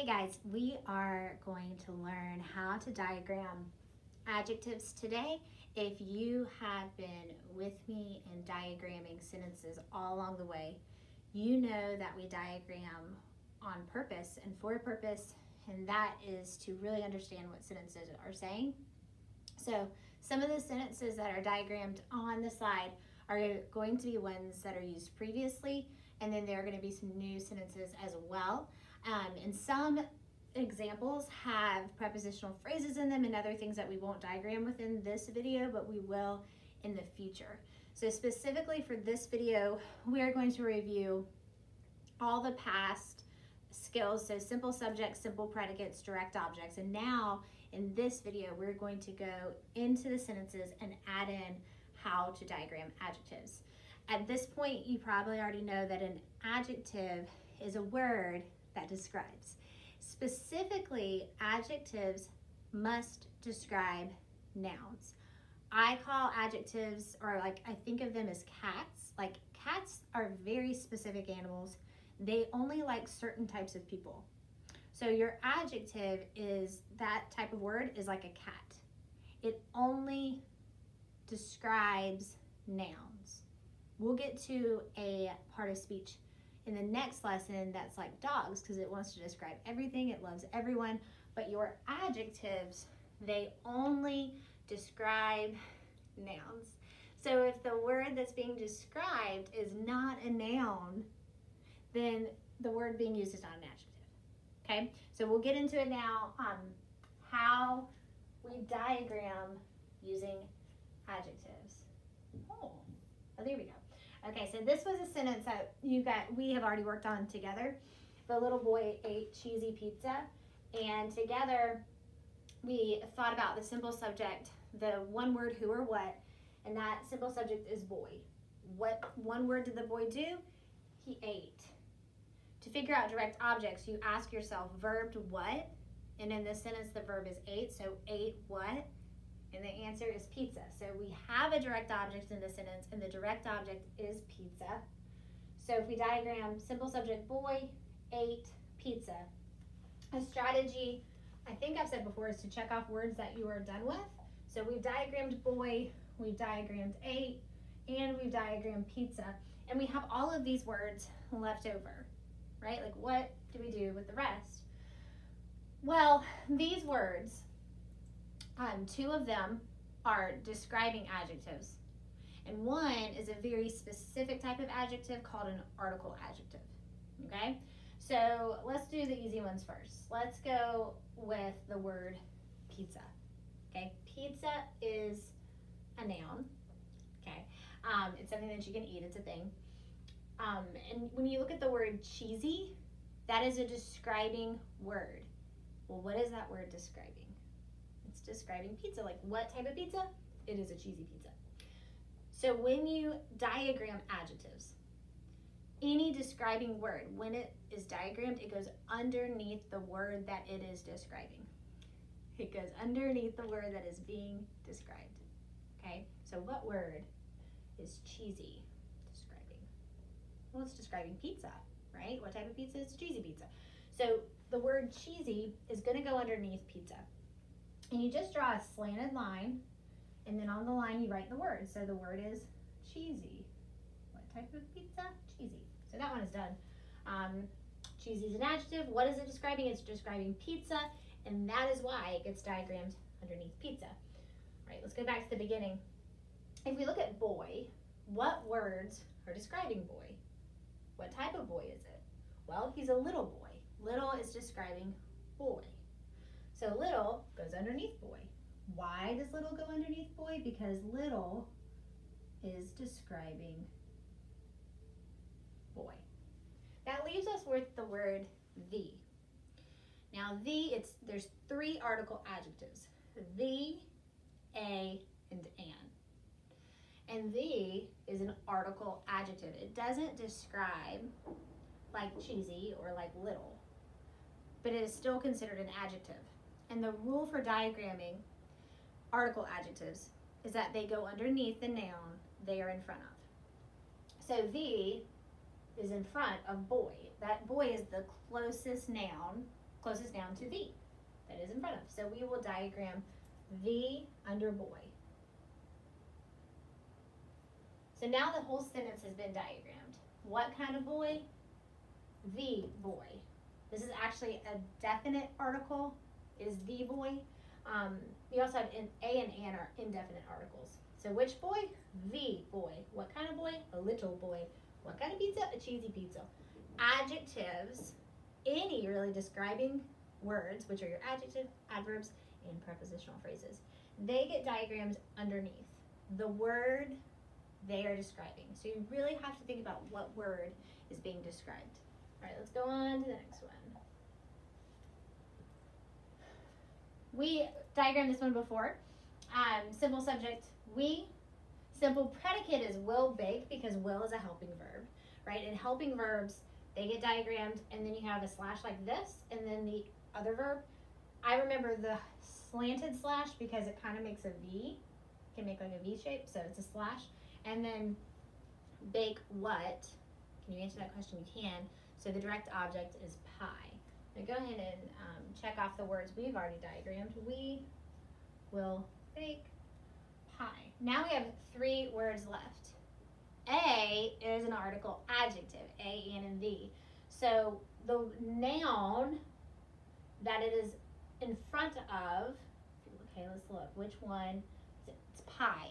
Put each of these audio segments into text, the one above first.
Hey guys, we are going to learn how to diagram adjectives today. If you have been with me in diagramming sentences all along the way, you know that we diagram on purpose and for a purpose, and that is to really understand what sentences are saying. So some of the sentences that are diagrammed on the slide are going to be ones that are used previously, and then there are going to be some new sentences as well. Um, and some examples have prepositional phrases in them and other things that we won't diagram within this video, but we will in the future. So specifically for this video, we are going to review all the past skills, so simple subjects, simple predicates, direct objects. And now in this video, we're going to go into the sentences and add in how to diagram adjectives. At this point, you probably already know that an adjective is a word that describes. Specifically, adjectives must describe nouns. I call adjectives, or like I think of them as cats. Like cats are very specific animals. They only like certain types of people. So your adjective is that type of word is like a cat. It only describes nouns. We'll get to a part of speech in the next lesson that's like dogs because it wants to describe everything, it loves everyone, but your adjectives, they only describe nouns. So if the word that's being described is not a noun, then the word being used is not an adjective. Okay, so we'll get into it now um, how we diagram using adjectives. Oh, oh, there we go. Okay, so this was a sentence that you got we have already worked on together. The little boy ate cheesy pizza, and together we thought about the simple subject, the one word who or what, and that simple subject is boy. What one word did the boy do? He ate. To figure out direct objects, you ask yourself verbed what, and in this sentence the verb is ate, so ate what? And the answer is pizza. So we have a direct object in the sentence, and the direct object is pizza. So if we diagram simple subject boy, ate, pizza. A strategy, I think I've said before, is to check off words that you are done with. So we've diagrammed boy, we've diagrammed ate, and we've diagrammed pizza. And we have all of these words left over, right? Like what do we do with the rest? Well, these words um, two of them are describing adjectives. And one is a very specific type of adjective called an article adjective. Okay? So let's do the easy ones first. Let's go with the word pizza. Okay? Pizza is a noun. Okay? Um, it's something that you can eat, it's a thing. Um, and when you look at the word cheesy, that is a describing word. Well, what is that word describing? It's describing pizza. Like what type of pizza? It is a cheesy pizza. So when you diagram adjectives, any describing word, when it is diagrammed, it goes underneath the word that it is describing. It goes underneath the word that is being described. Okay, so what word is cheesy describing? Well, it's describing pizza, right? What type of pizza is cheesy pizza? So the word cheesy is to go underneath pizza. And you just draw a slanted line, and then on the line you write the word. So the word is cheesy. What type of pizza? Cheesy. So that one is done. Um, cheesy is an adjective. What is it describing? It's describing pizza, and that is why it gets diagrammed underneath pizza. All right, let's go back to the beginning. If we look at boy, what words are describing boy? What type of boy is it? Well, he's a little boy. Little is describing boy. So little goes underneath boy. Why does little go underneath boy? Because little is describing boy. That leaves us with the word the. Now the, it's there's three article adjectives. The, a, and an. And the is an article adjective. It doesn't describe like cheesy or like little, but it is still considered an adjective. And the rule for diagramming article adjectives is that they go underneath the noun they are in front of. So the is in front of boy. That boy is the closest noun closest noun to the that is in front of. So we will diagram the under boy. So now the whole sentence has been diagrammed. What kind of boy? The boy. This is actually a definite article, is the boy. Um, we also have in, a and an are indefinite articles. So which boy? The boy. What kind of boy? A little boy. What kind of pizza? A cheesy pizza. Adjectives, any really describing words, which are your adjective, adverbs, and prepositional phrases, they get diagrammed underneath the word they are describing. So you really have to think about what word is being described. All right, let's go on to the next one. We diagrammed this one before. Um, simple subject, we. Simple predicate is will bake because will is a helping verb, right? And helping verbs, they get diagrammed and then you have a slash like this and then the other verb. I remember the slanted slash because it kind of makes a V, can make like a V shape, so it's a slash. And then bake what? Can you answer that question? You can. So the direct object is pie. Now go ahead and um, check off the words we've already diagrammed. We will bake pie. Now we have three words left. A is an article adjective, A, N, and the. So the noun that it is in front of, okay, let's look. Which one? It's pie,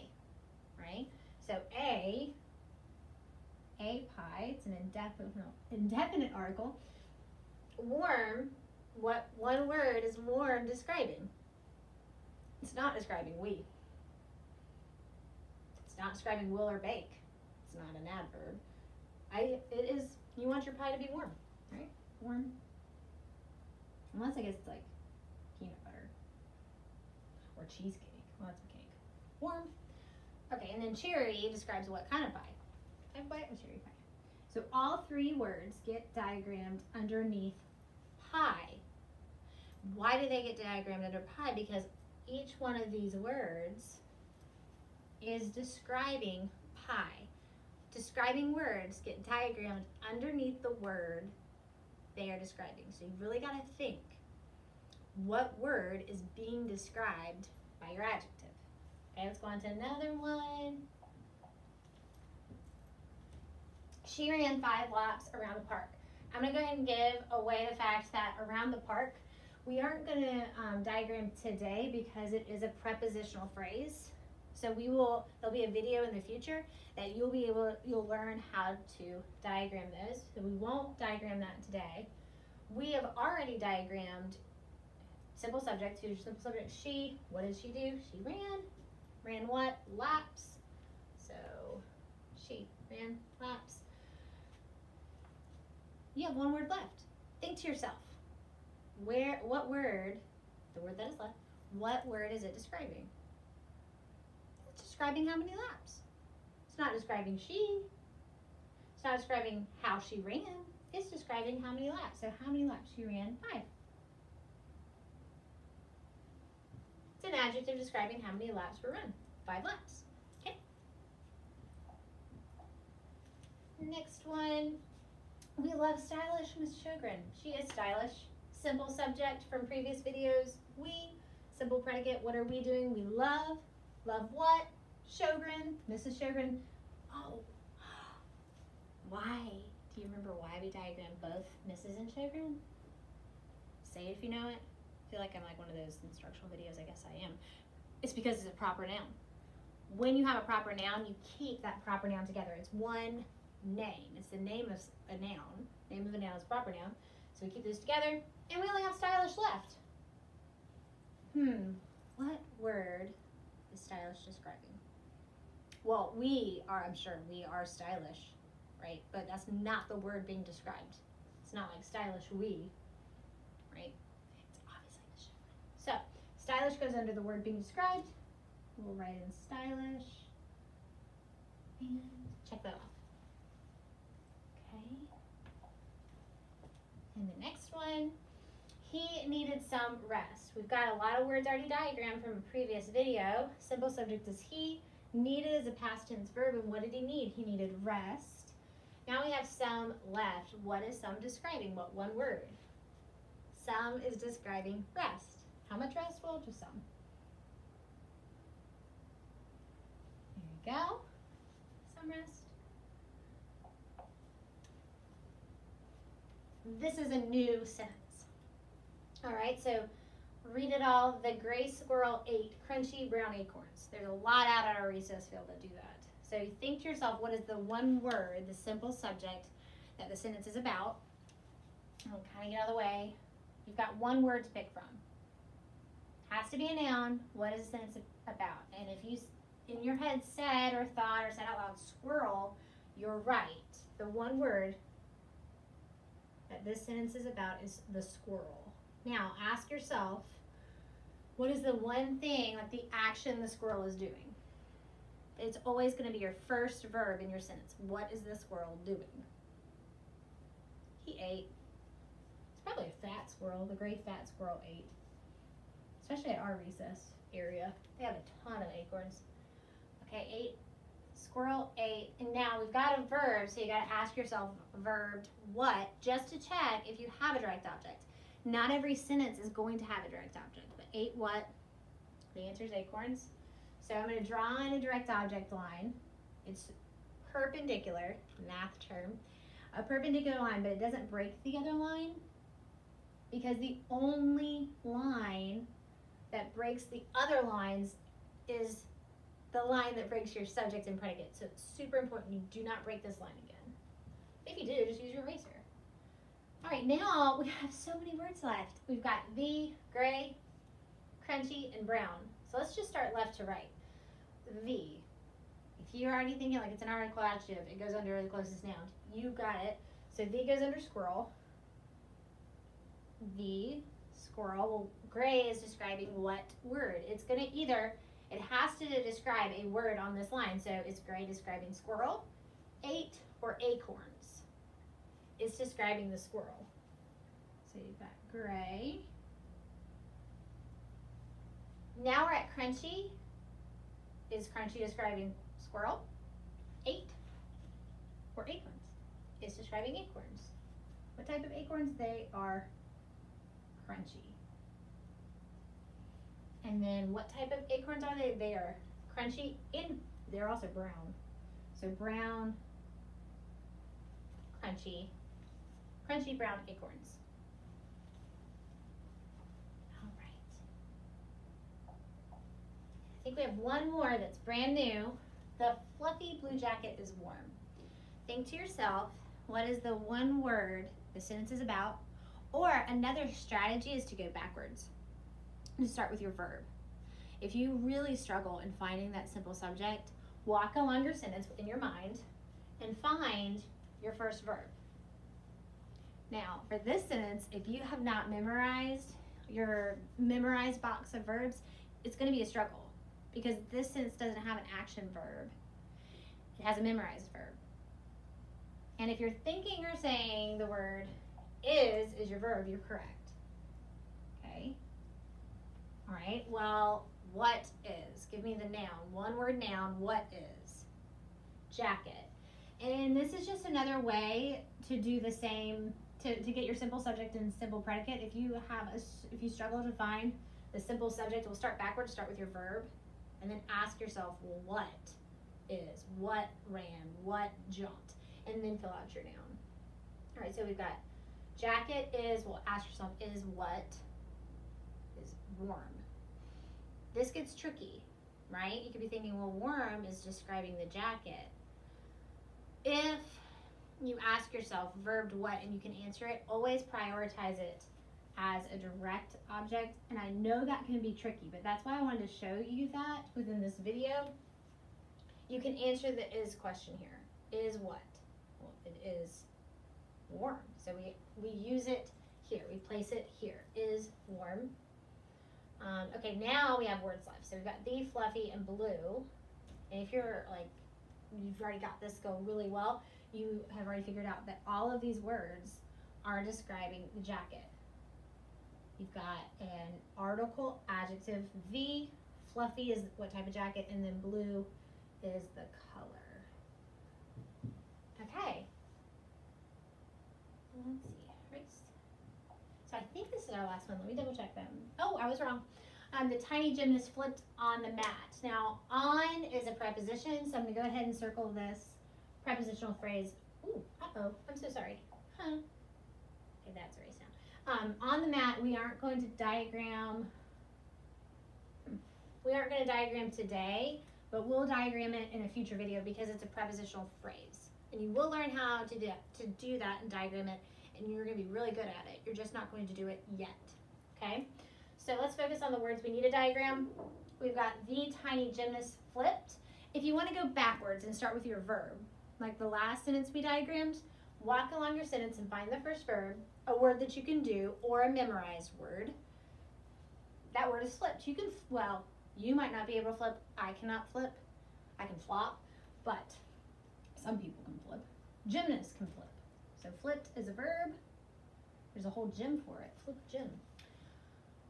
right? So A, a pie, it's an indefinite, indefinite article. Warm, what one word is warm describing? It's not describing we. It's not describing will or bake. It's not an adverb. I it is you want your pie to be warm, right? Warm. Unless I guess it's like peanut butter or cheesecake. Well, that's a cake. Warm. Okay, and then cherry describes what kind of pie. I bite a cherry pie. So all three words get diagrammed underneath pie. Why do they get diagrammed under pie? Because each one of these words is describing pie. Describing words get diagrammed underneath the word they are describing. So you really got to think what word is being described by your adjective. Okay, let's go on to another one. She ran five laps around the park. I'm to go ahead and give away the fact that around the park, we aren't to um, diagram today because it is a prepositional phrase. So we will, there'll be a video in the future that you'll be able, you'll learn how to diagram those. So we won't diagram that today. We have already diagrammed simple subject, future simple subject, she. What did she do? She ran. Ran what? Laps. So she ran laps. You have one word left. Think to yourself. Where what word, the word that is left, what word is it describing? It's describing how many laps. It's not describing she. It's not describing how she ran. It's describing how many laps. So how many laps she ran? Five. It's an adjective describing how many laps were run. Five laps. Okay. Next one. We love stylish Miss Shogren. She is stylish. Simple subject from previous videos. We. Simple predicate. What are we doing? We love. Love what? Shogren. Mrs. Shogren. Oh. Why? Do you remember why we diagrammed both Mrs. and Shogren? Say it if you know it. I feel like I'm like one of those instructional videos. I guess I am. It's because it's a proper noun. When you have a proper noun, you keep that proper noun together. It's one name. It's the name of a noun. Name of a noun is proper noun. So we keep this together, and we only have stylish left. Hmm, what word is stylish describing? Well, we are, I'm sure, we are stylish, right? But that's not the word being described. It's not like stylish we, right? It's obviously the. So, stylish goes under the word being described. We'll write in stylish. And check that off. And the next one, he needed some rest. We've got a lot of words already diagrammed from a previous video. Simple subject is he. Needed is a past tense verb, and what did he need? He needed rest. Now we have some left. What is some describing? What one word? Some is describing rest. How much rest? Well, just some. There you go. Some rest. This is a new sentence. All right, so read it all. The gray squirrel ate crunchy brown acorns. There's a lot out at our recess field that do that. So you think to yourself, what is the one word, the simple subject that the sentence is about? I'll kind of get out of the way. You've got one word to pick from. Has to be a noun. What is the sentence about? And if you in your head said or thought or said out loud squirrel, you're right. The one word that this sentence is about is the squirrel. Now ask yourself, what is the one thing, like the action the squirrel is doing? It's always going to be your first verb in your sentence. What is the squirrel doing? He ate. It's probably a fat squirrel. The gray fat squirrel ate. Especially at our recess area. They have a ton of acorns. Okay, ate. Squirrel ate. And now we've got a verb, so you got to ask yourself, verbed what? Just to check if you have a direct object. Not every sentence is going to have a direct object, but ate what? The answer is acorns. So I'm going to draw in a direct object line. It's perpendicular, math term, a perpendicular line, but it doesn't break the other line because the only line that breaks the other lines is the line that breaks your subject and predicate. So it's super important you do not break this line again. If you do, just use your eraser. All right, now we have so many words left. We've got the, gray, crunchy, and brown. So let's just start left to right the. If you're already thinking like it's an article adjective, it goes under the closest noun. You got it. So the goes under squirrel. The squirrel. Well, gray is describing what word? It's going to either, it has to describe a word on this line. So is gray describing squirrel, ate, or acorns? It's describing the squirrel. So you've got gray. Now we're at crunchy. Is crunchy describing squirrel? Ate. Or acorns. It's describing acorns. What type of acorns? They are crunchy. And then what type of acorns are they? They are crunchy and they're also brown. So brown, crunchy, crunchy brown acorns. All right. I think we have one more that's brand new. The fluffy blue jacket is warm. Think to yourself, what is the one word the sentence is about? Or another strategy is to go backwards and start with your verb. If you really struggle in finding that simple subject, walk along your sentence in your mind and find your first verb. Now, for this sentence, if you have not memorized your memorized box of verbs, it's going to be a struggle because this sentence doesn't have an action verb. It has a memorized verb. And if you're thinking or saying the word is is your verb, you're correct. Okay? All right, well, what is? Give me the noun. One word noun, what is? Jacket. And this is just another way to do the same, to, to get your simple subject and simple predicate. If you have a, if you struggle to find the simple subject, we'll start backwards, start with your verb and then ask yourself, well, what is, what ran, what jumped, and then fill out your noun. All right, so we've got jacket is, well, ask yourself, is what is warm? This gets tricky, right? You could be thinking, well, warm is describing the jacket. If you ask yourself, verbed what, and you can answer it, always prioritize it as a direct object. And I know that can be tricky, but that's why I wanted to show you that within this video. You can answer the is question here. Is what? Well, it is warm. So we, we use it here. We place it here. Is warm. Um, okay, now we have words left. So we've got the, fluffy, and blue. And if you're like, you've already got this going really well, you have already figured out that all of these words are describing the jacket. You've got an article, adjective. V, fluffy is what type of jacket, and then blue is the color. Okay. Let's see. I think this is our last one. Let me double check them. Oh, I was wrong. Um, the tiny gymnast flipped on the mat. Now, on is a preposition, so I'm going to go ahead and circle this prepositional phrase. Ooh, uh-oh, I'm so sorry. Huh. Okay, that's erased now. Um, on the mat, we aren't going to diagram, hmm, we aren't going to diagram today, but we'll diagram it in a future video because it's a prepositional phrase. And you will learn how to do, to do that and diagram it, and you're going to be really good at it. You're just not going to do it yet, okay? So let's focus on the words we need a diagram. We've got the tiny gymnast flipped. If you want to go backwards and start with your verb, like the last sentence we diagrammed, walk along your sentence and find the first verb, a word that you can do, or a memorized word. That word is flipped. You can, well, you might not be able to flip. I cannot flip. I can flop, but some people can flip. Gymnasts can flip. Flipped is a verb. There's a whole gym for it. Flip gym.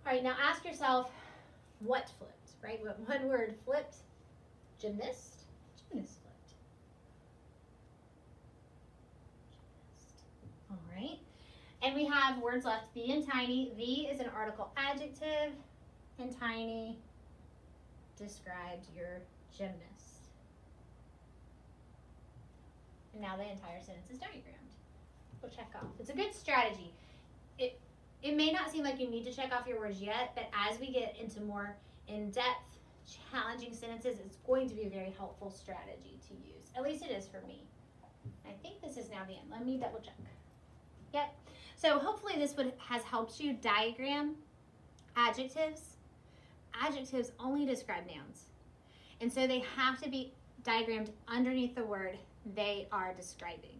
All right, now ask yourself, what flipped, right? What one word flipped? Gymnast, gymnast flipped. Gymnast. All right. And we have words left, the and tiny. The is an article adjective, and tiny described your gymnast. And now the entire sentence is diagrammed. We'll check off. It's a good strategy. It it may not seem like you need to check off your words yet, but as we get into more in-depth, challenging sentences, it's going to be a very helpful strategy to use. At least it is for me. I think this is now the end. Let me double check. Yep. So hopefully this would has helped you diagram adjectives. Adjectives only describe nouns. And so they have to be diagrammed underneath the word they are describing.